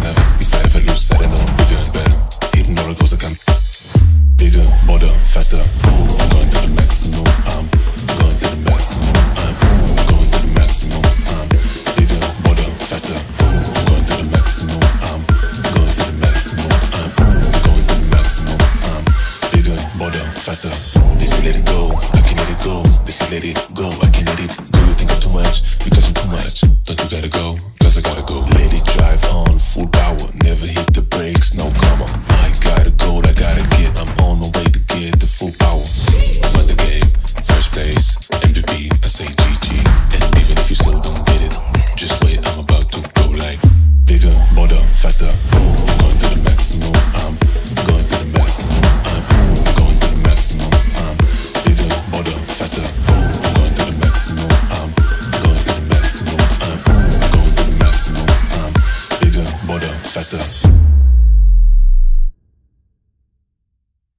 setting up. Ever lose, setting up. We're better. Hitting all goals I'm bigger, bolder, faster. Going to the maximum. I'm going to the maximum. I'm going to the maximum. I'm bigger, bolder, faster. They say let it go. I can let it go. This say let it go. I can let it go. You think I'm too much because. Bolder, faster.